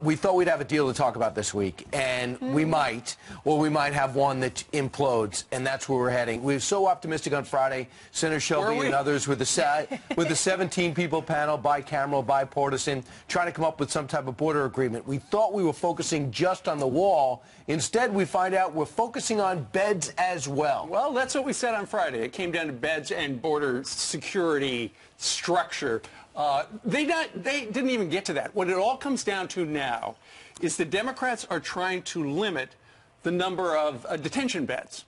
We thought we'd have a deal to talk about this week, and we hmm. might, or we might have one that implodes, and that's where we're heading. We were so optimistic on Friday, Senator Shelby and others with the with the 17 people panel, bicameral, bipartisan, trying to come up with some type of border agreement. We thought we were focusing just on the wall. Instead, we find out we're focusing on beds as well. Well, that's what we said on Friday. It came down to beds and border security structure. Uh, they, not, they didn't even get to that. What it all comes down to now is the Democrats are trying to limit the number of uh, detention beds.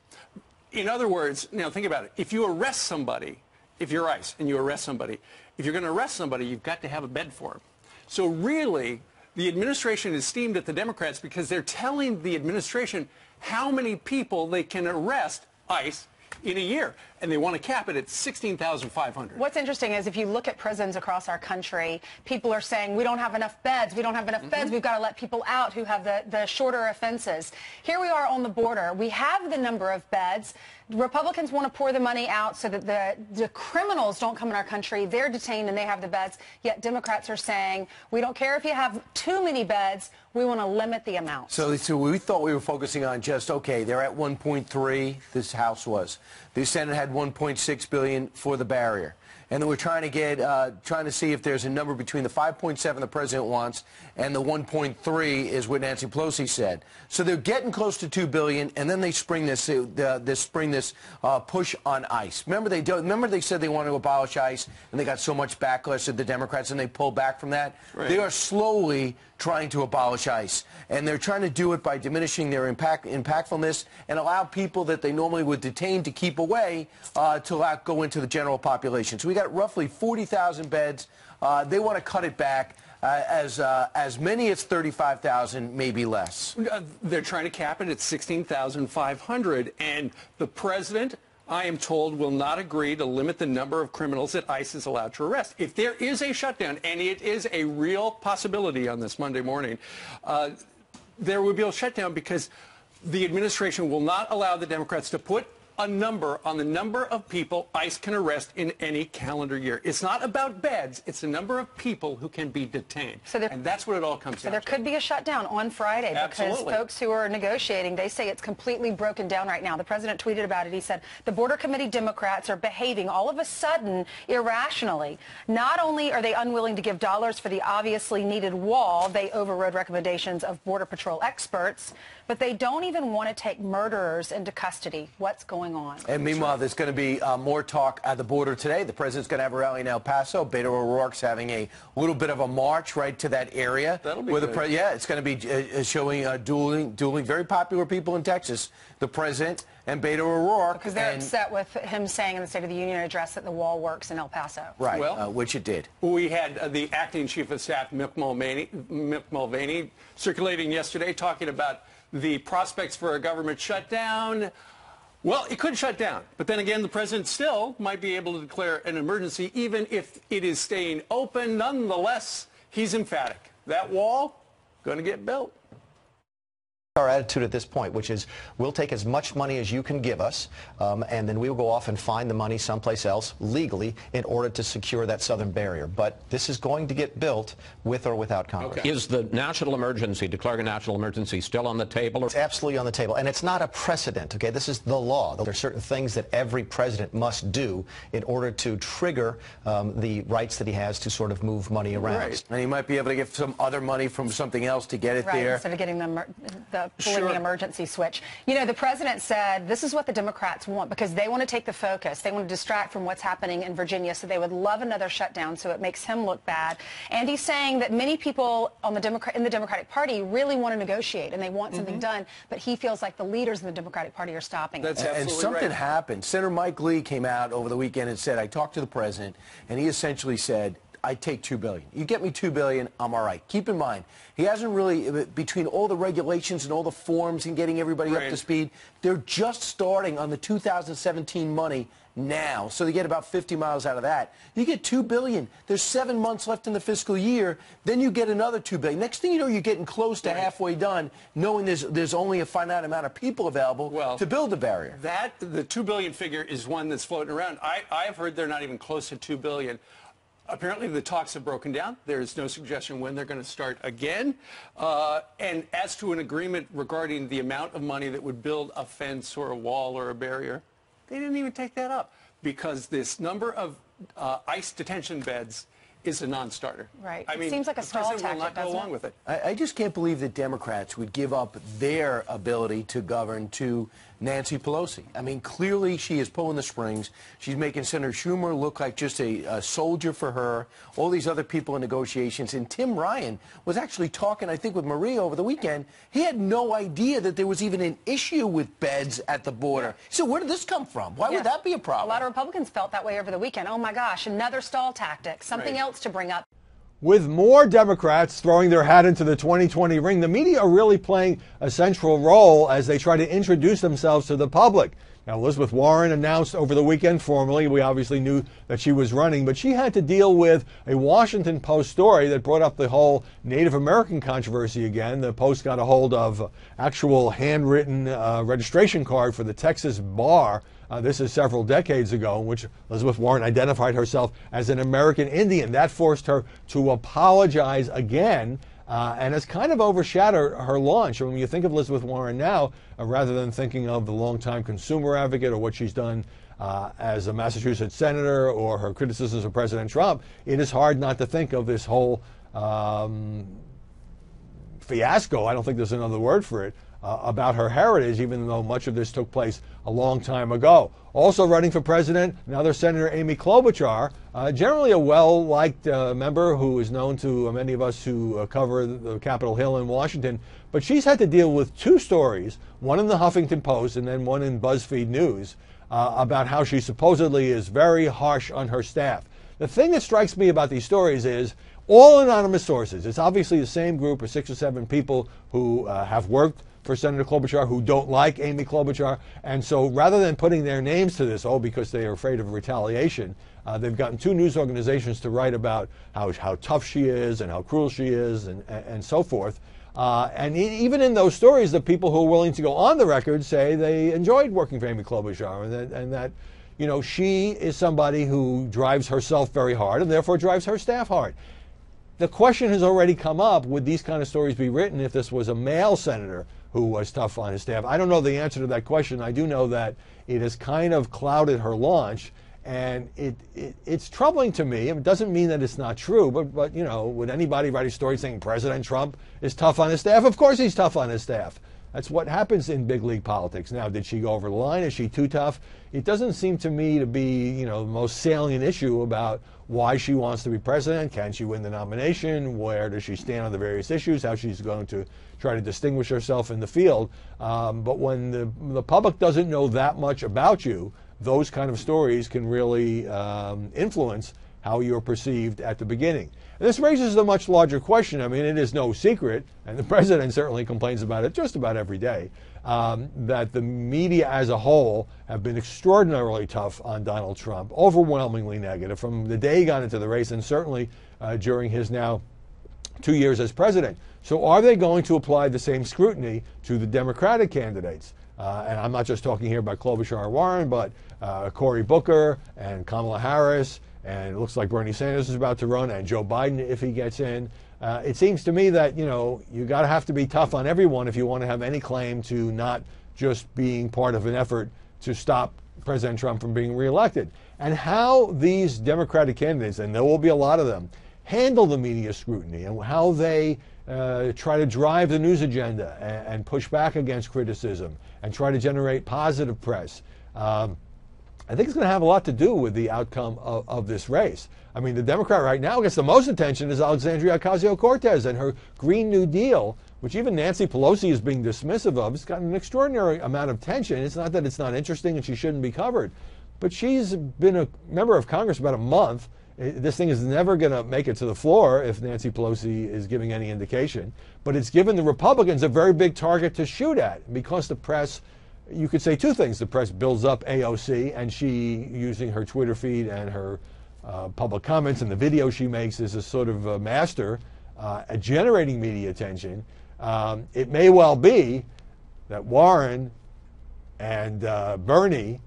In other words, now think about it. If you arrest somebody, if you're ICE and you arrest somebody, if you're going to arrest somebody, you've got to have a bed for them. So really, the administration is steamed at the Democrats because they're telling the administration how many people they can arrest, ICE, in a year, and they want to cap it at 16,500. What's interesting is if you look at prisons across our country, people are saying we don't have enough beds, we don't have enough mm -hmm. beds, we've got to let people out who have the, the shorter offenses. Here we are on the border. We have the number of beds. Republicans want to pour the money out so that the, the criminals don't come in our country. They're detained and they have the beds. Yet Democrats are saying, we don't care if you have too many beds. We want to limit the amount. So, so we thought we were focusing on just, okay, they're at 1.3, this House was. The Senate had 1.6 billion for the barrier and then we're trying to get uh, trying to see if there's a number between the 5.7 the president wants and the 1.3 is what Nancy Pelosi said. So they're getting close to 2 billion, and then they spring this uh, this spring this uh, push on ICE. Remember they do, remember they said they want to abolish ICE, and they got so much backlash at the Democrats, and they pulled back from that. Right. They are slowly trying to abolish ICE, and they're trying to do it by diminishing their impact impactfulness and allow people that they normally would detain to keep away uh, to allow, go into the general population. So we got roughly 40,000 beds. Uh, they want to cut it back. Uh, as uh, as many as 35,000, maybe less. Uh, they're trying to cap it at 16,500, and the president. I am told will not agree to limit the number of criminals that ICE is allowed to arrest. If there is a shutdown, and it is a real possibility on this Monday morning, uh, there will be a shutdown because the administration will not allow the Democrats to put a number on the number of people ICE can arrest in any calendar year. It's not about beds. It's the number of people who can be detained. So there, and that's what it all comes so down there to. could be a shutdown on Friday Absolutely. because folks who are negotiating, they say it's completely broken down right now. The president tweeted about it. He said the border committee Democrats are behaving all of a sudden irrationally. Not only are they unwilling to give dollars for the obviously needed wall, they overrode recommendations of Border Patrol experts, but they don't even want to take murderers into custody. What's going going on. And meanwhile, there's going to be uh, more talk at the border today. The president's going to have a rally in El Paso. Beto O'Rourke's having a little bit of a march right to that area. That'll be where good. The yeah, it's going to be uh, uh, showing uh, dueling, dueling, very popular people in Texas. The president and Beto O'Rourke. Because they're and, upset with him saying in the State of the Union address that the wall works in El Paso. Right, well, uh, which it did. We had uh, the acting chief of staff, Mick Mulvaney, Mick Mulvaney, circulating yesterday talking about the prospects for a government shutdown. Well, it could shut down. But then again, the president still might be able to declare an emergency even if it is staying open. Nonetheless, he's emphatic. That wall, going to get built our attitude at this point, which is we'll take as much money as you can give us, um, and then we will go off and find the money someplace else legally in order to secure that southern barrier. But this is going to get built with or without Congress. Okay. Is the national emergency, declaring a national emergency, still on the table? It's absolutely on the table, and it's not a precedent, okay? This is the law. There are certain things that every president must do in order to trigger um, the rights that he has to sort of move money around. Right. And he might be able to get some other money from something else to get it right, there. instead of getting the, the pulling sure. the emergency switch. You know, the president said this is what the Democrats want because they want to take the focus. They want to distract from what's happening in Virginia, so they would love another shutdown so it makes him look bad. And he's saying that many people on the Democrat in the Democratic Party really want to negotiate and they want something mm -hmm. done, but he feels like the leaders in the Democratic Party are stopping That's it. Absolutely and something right. happened. Senator Mike Lee came out over the weekend and said, I talked to the president, and he essentially said, I take two billion. You get me two billion, I'm all right. Keep in mind, he hasn't really uh, between all the regulations and all the forms and getting everybody right. up to speed. They're just starting on the 2017 money now, so they get about 50 miles out of that. You get two billion. There's seven months left in the fiscal year. Then you get another two billion. Next thing you know, you're getting close to right. halfway done, knowing there's there's only a finite amount of people available well, to build the barrier. That the two billion figure is one that's floating around. I I've heard they're not even close to two billion. Apparently, the talks have broken down. There's no suggestion when they're going to start again. Uh, and as to an agreement regarding the amount of money that would build a fence or a wall or a barrier, they didn't even take that up because this number of uh, ICE detention beds is a non-starter. Right. I It mean, seems like a the stall president will not tactic, go doesn't along it? with it. I, I just can't believe that Democrats would give up their ability to govern to Nancy Pelosi. I mean, clearly she is pulling the strings. She's making Senator Schumer look like just a, a soldier for her. All these other people in negotiations. And Tim Ryan was actually talking, I think, with Maria over the weekend. He had no idea that there was even an issue with beds at the border. So where did this come from? Why Yeah. would that be a problem? A lot of Republicans felt that way over the weekend. Oh my gosh, another stall tactic, something Right. else to bring up. With more Democrats throwing their hat into the 2020 ring, the media are really playing a central role as they try to introduce themselves to the public. Now, Elizabeth Warren announced over the weekend formally, we obviously knew that she was running, but she had to deal with a Washington Post story that brought up the whole Native American controversy again. The Post got a hold of actual handwritten uh, registration card for the Texas bar uh, this is several decades ago, in which Elizabeth Warren identified herself as an American Indian. That forced her to apologize again. Uh, and has kind of overshadowed her launch. When you think of Elizabeth Warren now, uh, rather than thinking of the longtime consumer advocate or what she's done uh, as a Massachusetts senator or her criticisms of President Trump, it is hard not to think of this whole um, fiasco, I don't think there's another word for it, uh, about her heritage, even though much of this took place a long time ago. Also running for president, another Senator Amy Klobuchar, uh, generally a well liked uh, member who is known to many of us who uh, cover the Capitol Hill in Washington. But she's had to deal with two stories, one in the Huffington Post and then one in BuzzFeed News, uh, about how she supposedly is very harsh on her staff. The thing that strikes me about these stories is all anonymous sources. It's obviously the same group of six or seven people who uh, have worked for Senator Klobuchar who don't like Amy Klobuchar. And so rather than putting their names to this, oh, because they are afraid of retaliation, uh, they've gotten two news organizations to write about how, how tough she is and how cruel she is and, and, and so forth. Uh, and e- even in those stories, the people who are willing to go on the record say they enjoyed working for Amy Klobuchar and that, and that you know, she is somebody who drives herself very hard and therefore drives her staff hard. The question has already come up would these kind of stories be written if this was a male senator who was tough on his staff? I don't know the answer to that question. I do know that it has kind of clouded her launch. And it, it, it's troubling to me. It doesn't mean that it's not true, but, but, you know, would anybody write a story saying President Trump is tough on his staff? Of course he's tough on his staff. That's what happens in big league politics. Now, did she go over the line? Is she too tough? It doesn't seem to me to be, you know, the most salient issue about why she wants to be president. Can she win the nomination? Where does she stand on the various issues? How she's going to try to distinguish herself in the field. Um, but when the, the public doesn't know that much about you, those kind of stories can really um, influence how you're perceived at the beginning. And this raises a much larger question. I mean, it is no secret, and the president certainly complains about it just about every day, um, that the media as a whole have been extraordinarily tough on Donald Trump, overwhelmingly negative from the day he got into the race, and certainly uh, during his now two years as president. So, are they going to apply the same scrutiny to the Democratic candidates? Uh, and I'm not just talking here about Klobuchar Warren, but uh, Cory Booker and Kamala Harris, and it looks like Bernie Sanders is about to run, and Joe Biden if he gets in. Uh, it seems to me that you know you got to have to be tough on everyone if you want to have any claim to not just being part of an effort to stop President Trump from being reelected. And how these Democratic candidates, and there will be a lot of them, handle the media scrutiny and how they uh, try to drive the news agenda and, and, push back against criticism and try to generate positive press. Um, I think it's going to have a lot to do with the outcome of, of, this race. I mean, the Democrat right now gets the most attention is Alexandria Ocasio Cortez and her Green New Deal, which even Nancy Pelosi is being dismissive of. It's gotten an extraordinary amount of attention. It's not that it's not interesting and she shouldn't be covered, but she's been a member of Congress about a month. This thing is never going to make it to the floor if Nancy Pelosi is giving any indication. But it's given the Republicans a very big target to shoot at because the press, you could say two things. The press builds up AOC, and she, using her Twitter feed and her uh, public comments and the video she makes, is a sort of a master uh, at generating media attention. Um, it may well be that Warren and uh, Bernie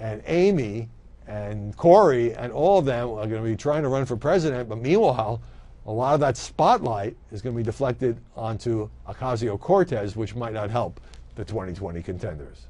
and Amy and Cory and all of them are going to be trying to run for president. But meanwhile, a lot of that spotlight is going to be deflected onto Ocasio Cortez, which might not help the 2020 contenders.